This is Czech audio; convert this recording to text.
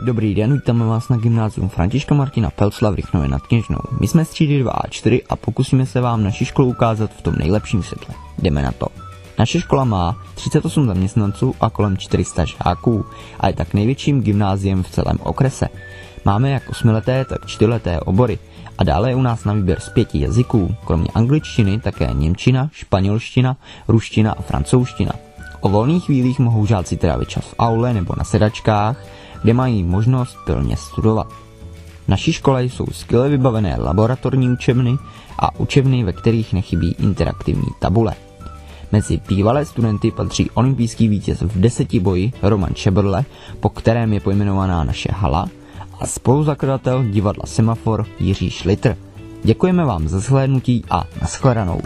Dobrý den, vítáme vás na gymnázium Františka Martina Pelcla v Rychnově nad Kněžnou. My jsme z třídy 2 a 4 a pokusíme se vám naši školu ukázat v tom nejlepším světle. Jdeme na to. Naše škola má 38 zaměstnanců a kolem 400 žáků a je tak největším gymnáziem v celém okrese. Máme jak osmileté, tak čtyřleté obory a dále je u nás na výběr z pěti jazyků, kromě angličtiny také němčina, španělština, ruština a francouzština. O volných chvílích mohou žáci trávit čas v aule nebo na sedačkách, kde mají možnost pilně studovat. V naší škole jsou skvěle vybavené laboratorní učebny a učebny, ve kterých nechybí interaktivní tabule. Mezi bývalé studenty patří olympijský vítěz v deseti boji Roman Šebrle, po kterém je pojmenovaná naše hala, a spoluzakladatel divadla Semafor Jiří Šlitr. Děkujeme vám za zhlédnutí a nashledanou.